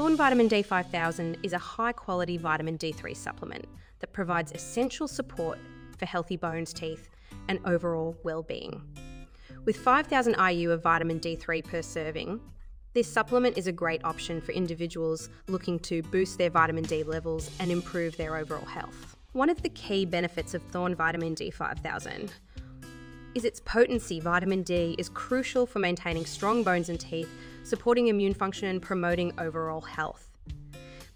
Thorne Vitamin D5000 is a high quality vitamin D3 supplement that provides essential support for healthy bones, teeth, and overall well being. With 5,000 IU of vitamin D3 per serving, this supplement is a great option for individuals looking to boost their vitamin D levels and improve their overall health. One of the key benefits of Thorne Vitamin D5000 is its potency. Vitamin D is crucial for maintaining strong bones and teeth, supporting immune function, and promoting overall health.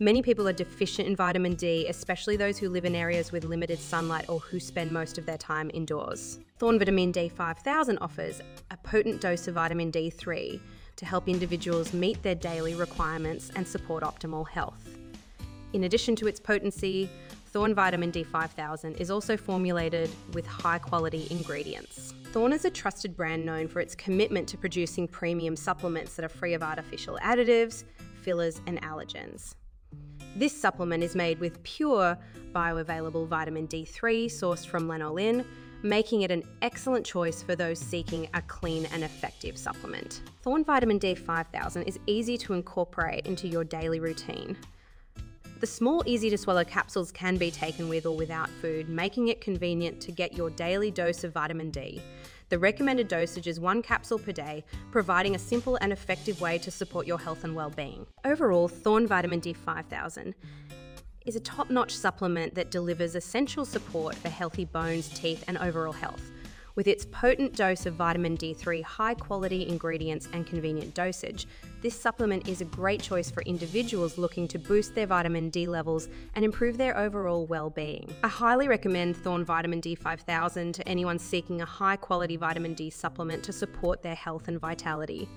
Many people are deficient in vitamin D, especially those who live in areas with limited sunlight or who spend most of their time indoors. Thorne Vitamin D5000 offers a potent dose of vitamin D3 to help individuals meet their daily requirements and support optimal health. In addition to its potency, Thorne Vitamin D5000 is also formulated with high quality ingredients. Thorne is a trusted brand known for its commitment to producing premium supplements that are free of artificial additives, fillers, and allergens. This supplement is made with pure bioavailable vitamin D3 sourced from lanolin, making it an excellent choice for those seeking a clean and effective supplement. Thorne Vitamin D5000 is easy to incorporate into your daily routine. The small, easy to swallow capsules can be taken with or without food, making it convenient to get your daily dose of vitamin D. The recommended dosage is one capsule per day, providing a simple and effective way to support your health and well-being. Overall, Thorne Vitamin D5000 is a top-notch supplement that delivers essential support for healthy bones, teeth, and overall health. With its potent dose of vitamin D3, high quality ingredients, and convenient dosage, this supplement is a great choice for individuals looking to boost their vitamin D levels and improve their overall well being. I highly recommend Thorne Vitamin D5000 to anyone seeking a high quality vitamin D supplement to support their health and vitality.